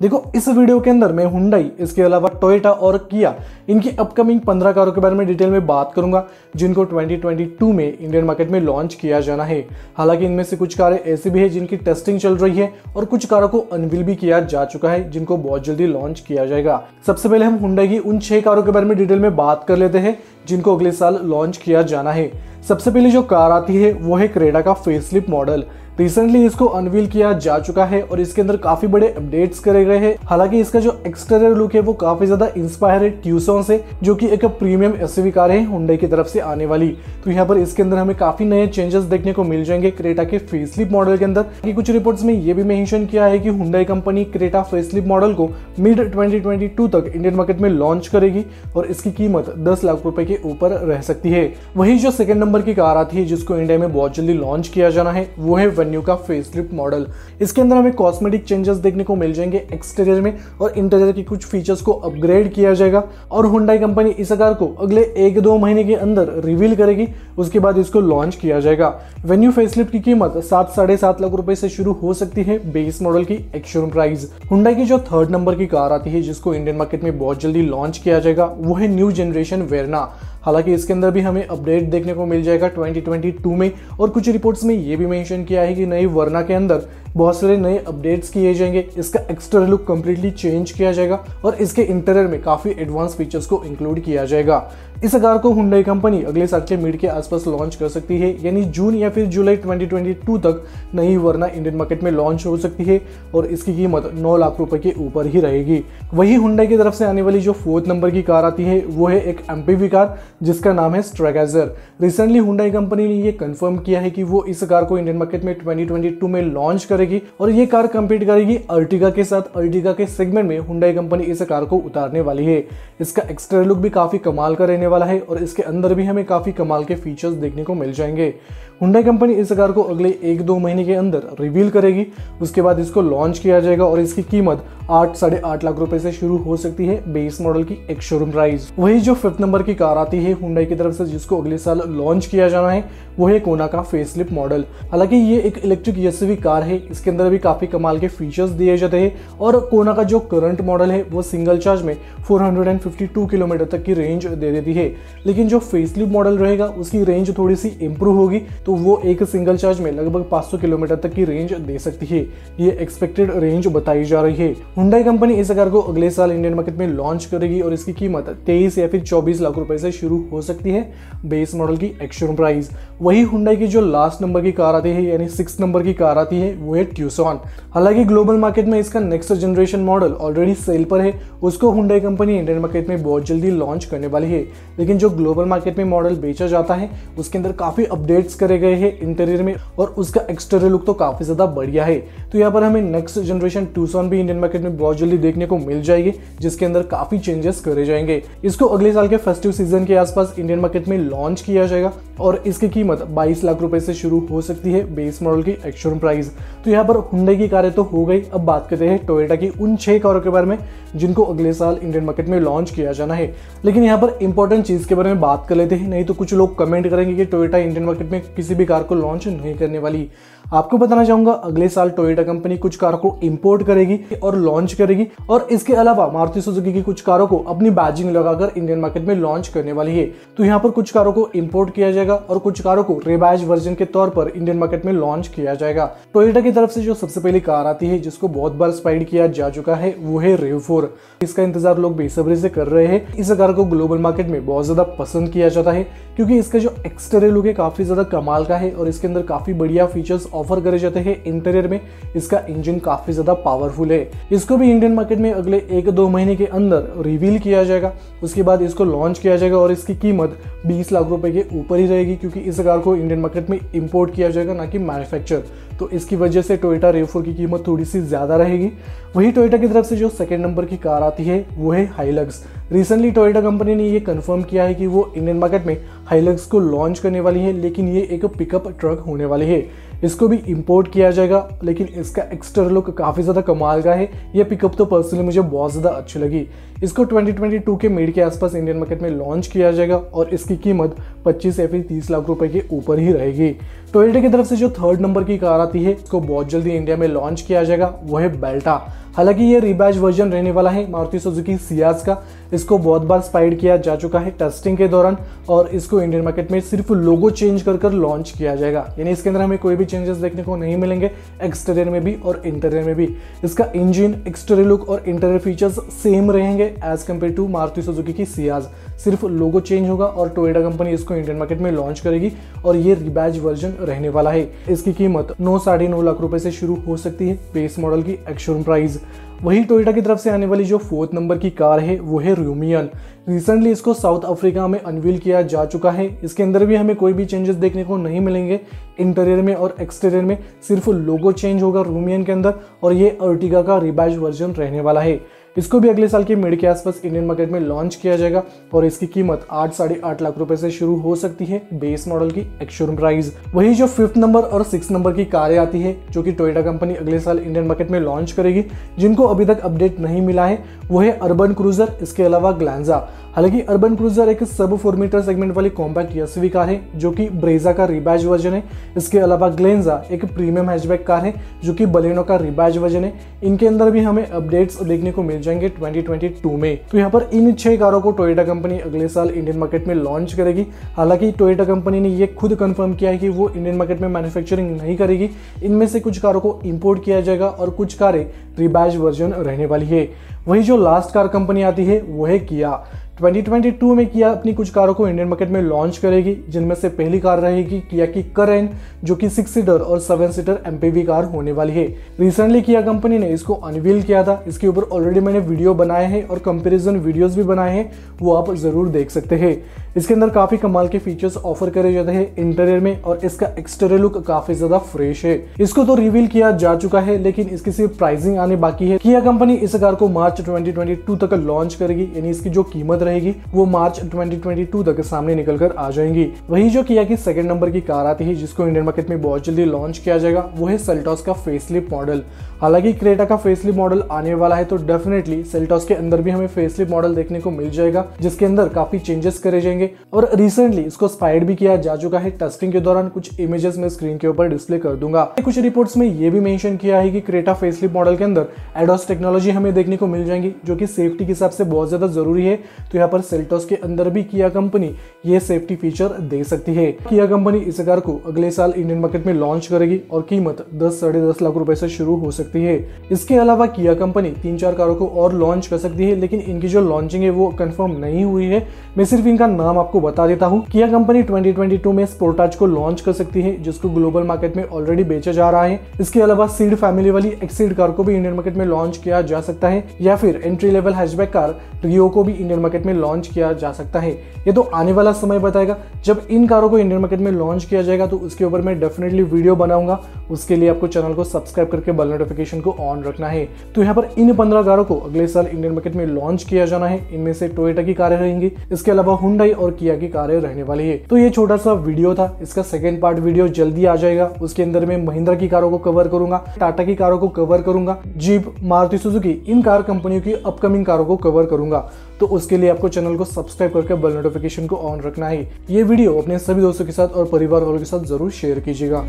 देखो, इस वीडियो के अंदर मैं हुंडई इसके अलावा टोयोटा और किया इनकी अपकमिंग 15 कारों के बारे में डिटेल में बात करूँगा, जिनको 2022 में इंडियन मार्केट में लॉन्च किया जाना है। हालाँकि इनमें से कुछ कारें ऐसी भी है जिनकी टेस्टिंग चल रही है और कुछ कारों को अनविल भी किया जा चुका है, जिनको बहुत जल्दी लॉन्च किया जाएगा। सबसे पहले हम हुंडई की उन छह कारों के बारे में डिटेल में बात कर लेते हैं, जिनको अगले साल लॉन्च किया जाना है। सबसे पहले जो कार आती है, वो है क्रेडा का फेसलिप मॉडल रिसेंटली इसको अनवील किया जा चुका है और इसके अंदर काफ़ी बड़े अपडेट्स करे गए हैं। हालाँकि इसका जो एक्सटीरियर लुक है वो काफ़ी ज़्यादा इंस्पायर है ट्यूसोन से जो कि एक प्रीमियम एस कार है हुंडई की तरफ़ से आने वाली। तो यहाँ पर इसके अंदर हमें काफ़ी नए चेंजेस देखने को मिल जाएँगे क्रेटा के फेसलिप मॉडल के अंदर। कुछ रिपोर्ट्स में ये भी मेंशन किया है कि Hyundai company Creta facelift model को मिड 2022 तक इंडियन मार्केट में लॉन्च करेगी और इसकी कीमत 10 लाख रुपए के ऊपर रह सकती है। वही जो सेकंड नंबर की कार आती है, जिसको इंडिया में बहुत जल्दी लॉन्च किया जाना है, वो है वेन्यू का फेसलिफ्ट मॉडल इसके अंदर हमें कॉस्मेटिक चेंजेस देखने को मिल जाएँगे एक्सटीरियर में और इंटीरियर के कुछ फीचर्स को अपग्रेड किया जाएगा और हुंडई कंपनी इस कार को अगले एक दो महीने के अंदर रिवील करेगी। उसके बाद इसको लॉन्च किया जाएगा। वेन्यू फेसलिफ्ट की कीमत सात, साढ़े सात लाख रुपए से शुरू हो सकती है बेस मॉडल की एक्शोरूम प्राइस हुंडई की जो थर्ड नंबर की कार आती है, जिसको इंडियन मार्केट में बहुत जल्दी लॉन्च किया जाएगा, वो है न्यू जनरेशन वेरना हालाँकि इसके अंदर भी हमें अपडेट देखने को मिल जाएगा 2022 में और कुछ रिपोर्ट्स में ये भी मेंशन किया है कि नई वर्ना के अंदर बहुत सारे नए अपडेट्स किए जाएँगे। इसका एक्सटर्नल लुक कम्प्लीटली चेंज किया जाएगा और इसके इंटरियर में काफ़ी एडवांस फीचर्स को इंक्लूड किया जाएगा। इस कार को हुंडई कंपनी अगले साल के मिड के आसपास लॉन्च कर सकती है, यानी जून या फिर जुलाई 2022 तक नई वरना इंडियन मार्केट में लॉन्च हो सकती है और इसकी कीमत 9 लाख रुपए के ऊपर ही रहेगी। वही हुंडई की तरफ़ से आने वाली जो फोर्थ नंबर की कार आती है, वो है एक एमपीवी कार, जिसका नाम है स्ट्रेगेजर रिसेंटली हुंडई कंपनी ने ये कंफर्म किया है कि वो इस कार को इंडियन मार्केट में 2022 में लॉन्च करेगी और ये कार कंपीट करेगी अर्टिगा के साथ। अर्टिगा के सेगमेंट में हुंडई कंपनी इस कार को उतारने वाली है। इसका एक्सटीरियर लुक भी काफ़ी कमाल का रहने वाला है और इसके अंदर भी हमें काफ़ी कमाल के फीचर्स देखने को मिल जाएँगे। हुंडई कंपनी इस कार को अगले एक दो महीने के अंदर रिवील करेगी। उसके बाद इसको लॉन्च किया जाएगा और इसकी कीमत आठ, साढ़े आठ लाख रुपए से शुरू हो सकती है बेस मॉडल की एक शोरूम प्राइस वही जो फिफ्थ नंबर की कार आती है हुंडई की तरफ़ से जिसको अगले साल लॉन्च किया जाना है, वो है कोना का फेसलिप मॉडल हालाँकि ये एक इलेक्ट्रिक एसयूवी कार है, इसके अंदर भी काफ़ी कमाल के फीचर्स दिए जाते हैं और कोना का जो करंट मॉडल है, वो सिंगल चार्ज में 452 किलोमीटर तक की रेंज दे देती है। लेकिन जो फेसलिप मॉडल रहेगा, उसकी रेंज थोड़ी सी इंप्रूव होगी तो वो एक सिंगल चार्ज में लगभग 500 किलोमीटर तक की रेंज दे सकती है। ये एक्सपेक्टेड रेंज बताई जा रही है। हुंडई कंपनी इस कार को अगले साल इंडियन मार्केट में लॉन्च करेगी और इसकी कीमत तेईस या फिर चौबीस लाख रुपए से शुरू हो सकती है बेस मॉडल की एक्शोरूम प्राइस वही हुंडई की जो लास्ट नंबर की कार आती है, यानी सिक्स नंबर की कार आती है, वो है ट्यूसॉन हालाँकि ग्लोबल मार्केट में इसका next generation model already sale पर है। उसको हुंडई कंपनी इंडियन मार्केट में बहुत जल्दी लॉन्च करने वाली है। लेकिन जो ग्लोबल मार्केट में मॉडल बेचा जाता है, उसके अंदर काफ़ी अपडेट्स करे गए हैं इंटीरियर में और उसका एक्सटीरियर लुक तो काफ़ी ज़्यादा बढ़िया है। तो यहाँ पर हमें नेक्स्ट जनरेशन ट्यूसॉन भी इंडियन मार्केट में बहुत जल्दी देखने को मिल जाएगी, जिसके अंदर काफ़ी चेंजेस करे जाएँगे। इसको अगले साल के फेस्टिव सीज़न के आसपास इंडियन मार्केट में लॉन्च किया जाएगा और इसकी कीमत 22 लाख रुपए से शुरू हो सकती है बेस मॉडल की एक्शोरूम प्राइस तो यहाँ पर हुंडई की कारें तो हो गई। अब बात करते हैं टोयोटा की उन छह कारों के बारे में, जिनको अगले साल इंडियन मार्केट में लॉन्च किया जाना है। लेकिन यहाँ पर इंपॉर्टेंट चीज़ के बारे में बात कर लेते हैं, नहीं तो कुछ लोग कमेंट करेंगे कि टोयोटा इंडियन मार्केट में किसी भी कार को लॉन्च नहीं करने वाली। आपको बताना चाहूँगा, अगले साल टोयोटा कंपनी कुछ कारों को इंपोर्ट करेगी और लॉन्च करेगी और इसके अलावा मारुति सुजुकी की कुछ कारों को अपनी बैजिंग लगाकर इंडियन मार्केट में लॉन्च करने वाली है। तो यहाँ पर कुछ कारों को इंपोर्ट किया जाएगा और कुछ कारों को रिबाइज वर्जन के तौर पर इंडियन मार्केट में लॉन्च किया जाएगा। टोयोटा की तरफ़ से जो सबसे पहली कार आती है, जिसको बहुत बार स्पाइड किया जा चुका है, वो है रेव फोर इसका इंतज़ार लोग बेसब्री से कर रहे हैं। इस कार को ग्लोबल मार्केट में बहुत ज़्यादा पसंद किया जाता है, क्योंकि इसका जो एक्सटीरियर लुक है, काफ़ी ज़्यादा कमाल का है और इसके अंदर काफ़ी बढ़िया फीचर्स ऑफ़र करे जाते हैं इंटीरियर में, इसका इंजन काफ़ी ज़्यादा पावरफुल है। इसको भी इंडियन मार्केट में अगले एक दो महीने के अंदर रिवील किया जाएगा। उसके बाद इसको लॉन्च किया जाएगा और इसकी कीमत 20 लाख रुपए के ऊपर ही रहेगी, क्योंकि इस कार को इंडियन मार्केट में इंपोर्ट किया जाएगा, ना कि मैन्युफैक्चर तो इसकी वजह से टोयोटा रेफोर की कीमत थोड़ी सी ज़्यादा रहेगी। वही टोयोटा की तरफ़ से जो सेकेंड नंबर की कार आती है, वो है हाईलक्स रिसेंटली टोयोटा कंपनी ने ये कंफर्म किया है कि वो इंडियन मार्केट में हाईलक्स को लॉन्च करने वाली है, लेकिन ये एक पिकअप ट्रक होने वाली है। इसको भी इंपोर्ट किया जाएगा, लेकिन इसका एक्सटर लुक काफ़ी ज़्यादा कमाल का है। ये पिकअप तो पर्सनली मुझे बहुत ज़्यादा अच्छी लगी। इसको 2022 के मिड के आसपास इंडियन मार्केट में लॉन्च किया जाएगा, और इसकी कीमत 25 या फिर 30 लाख रुपए के ऊपर ही रहेगी। टोयोटा की तरफ़ से जो थर्ड नंबर की कार आती है इसको बहुत जल्दी इंडिया में लॉन्च किया जाएगा, वो है बेल्टा हालाँकि ये रिबैच वर्जन रहने वाला है मारुति सुजुकी सियाज का। इसको बहुत बार स्पाइड किया जा चुका है टेस्टिंग के दौरान और इसको इंडियन मार्केट में सिर्फ़ लोगो चेंज कर कर लॉन्च किया जाएगा। यानी इसके अंदर हमें कोई भी चेंजेस देखने को नहीं मिलेंगे एक्सटीरियर में भी और इंटीरियर में भी। इसका इंजन एक्सटीरियर लुक और इंटीरियर फीचर्स सेम रहेंगे as compare to Maruti Suzuki की सियाज सिर्फ़ लोगो चेंज होगा और टोयोटा कंपनी इसको इंडियन मार्केट में लॉन्च करेगी और ये रिबैज वर्जन रहने वाला है। इसकी कीमत नौ साढ़े नौ लाख रुपए से शुरू हो सकती है बेस मॉडल की एक्शोरूम प्राइस वही टोयोटा की तरफ़ से आने वाली जो फोर्थ नंबर की कार है, वो है रूमियन रिसेंटली इसको साउथ अफ्रीका में अनवील किया जा चुका है। इसके अंदर भी हमें कोई भी चेंजेस देखने को नहीं मिलेंगे। इंटीरियर में और एक्सटीरियर में सिर्फ़ लोगो चेंज होगा रूमियन के अंदर और ये अर्टिगा का रिबैज वर्जन रहने वाला है। इसको भी अगले साल के मिड के आसपास इंडियन मार्केट में लॉन्च किया जाएगा और इसकी कीमत आठ, साढ़े आठ लाख रुपए से शुरू हो सकती है बेस मॉडल की एक्शोरूम प्राइस वही जो फिफ्थ नंबर और सिक्स नंबर की कारें आती है, जो की टोयटा कंपनी अगले साल इंडियन मार्केट में लॉन्च करेगी, जिनको अभी तक अपडेट नहीं मिला है, वो है अर्बन क्रूजर इसके अलावा ग्लैंजा हालाँकि अर्बन क्रूजर एक सब फोर मीटर सेगमेंट वाली कॉम्पैक्ट एसयूवी कार है, जो कि ब्रेजा का रिबैज वर्जन है। इसके अलावा ग्लेंजा एक प्रीमियम हैचबैक कार है, जो कि बलेनो का रिबैज वर्जन है। इनके अंदर भी हमें अपडेट्स देखने को मिल जाएँगे 2022 में। तो यहाँ पर इन छह कारों को टोयोटा कंपनी अगले साल इंडियन मार्केट में लॉन्च करेगी। हालाँकि टोयोटा कंपनी ने यह खुद कंफर्म किया है कि वो इंडियन मार्केट में मैन्युफैक्चरिंग नहीं करेगी। इनमें से कुछ कारों को इम्पोर्ट किया जाएगा और कुछ कारें रिबैज वर्जन रहने वाली है। वही जो लास्ट कार कंपनी आती है, वो है किया 2022 में किया अपनी कुछ कारों को इंडियन मार्केट में लॉन्च करेगी, जिनमें से पहली कार रहेगी किया की करेंट जो कि सिक्स सीटर और सेवन सीटर एमपीवी कार होने वाली है। रिसेंटली किया कंपनी ने इसको अनवील किया था। इसके ऊपर ऑलरेडी मैंने वीडियो बनाए हैं और कंपेरिजन वीडियोस भी बनाए हैं, वो आप ज़रूर देख सकते हैं। इसके अंदर काफ़ी कमाल के फीचर्स ऑफ़र करे जाते हैं इंटीरियर में और इसका एक्सटीरियर लुक काफ़ी ज़्यादा फ्रेश है। इसको तो रिवील किया जा चुका है, लेकिन इसकी सिर्फ़ प्राइसिंग आने बाकी है। किया कंपनी इस कार को मार्च 2022 तक लॉन्च करेगी, यानी इसकी जो कीमत रहेगी, वो मार्च 2022 तक सामने निकल कर आ जाएँगी। वही जो किया की सेकंड नंबर की कार आती है, जिसको इंडियन मार्केट में बहुत जल्दी लॉन्च किया जाएगा, वो है सेल्टॉस का फेसलिप मॉडल हालाँकि क्रेटा का फेसलिप मॉडल आने वाला है तो डेफिनेटली सेल्टॉस के अंदर भी हमें फेसलिप मॉडल देखने को मिल जाएगा, जिसके अंदर काफ़ी चेंजेस करे जाएँगे। और रिसेंटली इसको स्पाइड भी किया जा चुका है। टेस्टिंग के दौरान कुछ इमेजेस में स्क्रीन के ऊपर डिस्प्ले कर दूँगा। कुछ रिपोर्ट्स में ये भी मेंशन किया है कि क्रेटा फेसलिप मॉडल के अंदर एडोस टेक्नोलॉजी हमें देखने को मिल जाएँगी, जो कि सेफ्टी के हिसाब से बहुत ज़्यादा ज़रूरी है। तो यहाँ पर सेल्टोस के अंदर भी किया कंपनी ये सेफ्टी फीचर दे सकती है। किया कंपनी इस कार को अगले साल इंडियन मार्केट में लॉन्च करेगी और कीमत दस साढ़े दस लाख रुपए से शुरू हो सकती है। इसके अलावा किया कंपनी तीन चार कारों को और लॉन्च कर सकती है, लेकिन इनकी जो लॉन्चिंग है वो कंफर्म नहीं हुई है। मैं सिर्फ़ इनका नाम आपको बता देता हूँ किया कंपनी 2022 में स्पोर्टाज को लॉन्च कर सकती है, जिसको ग्लोबल मार्केट में ऑलरेडी बेचा जा रहा है। इसके अलावा सीड फैमिली वाली एक्सीड कार को भी इंडियन मार्केट में लॉन्च किया जा सकता है, या फिर entry level hatchback car Rio को भी इंडियन मार्केट में लॉन्च किया जा सकता है। ये तो आने वाला समय बताएगा। जब इन कारों को इंडियन मार्केट में लॉन्च किया जाएगा तो उसके ऊपर मैं डेफिनेटली वीडियो बनाऊँगा। उसके लिए आपको चैनल को सब्सक्राइब करके बेल नोटिफिकेशन को ऑन रखना है। तो यहाँ पर इन पंद्रह कारों को अगले साल इंडियन मार्केट में लॉन्च किया जाना है। इनमें से टोयोटा की कारें रहेंगी। इसके अलावा हुंडई और किया की कारें रहने वाली है। तो ये छोटा सा वीडियो था। इसका सेकेंड पार्ट वीडियो जल्दी आ जाएगा। उसके अंदर मैं महिंद्रा की कारों को कवर करूँगा, टाटा की कारों को कवर करूँगा, जीप, मारुति सुजुकी, इन कार कंपनियों की अपकमिंग कारों को कवर करूँगा। तो उसके लिए आपको चैनल को सब्सक्राइब करके बेल नोटिफिकेशन को ऑन रखना है। ये वीडियो अपने सभी दोस्तों के साथ और परिवार वालों के साथ ज़रूर शेयर कीजिएगा।